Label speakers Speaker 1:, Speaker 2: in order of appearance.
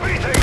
Speaker 1: Everything!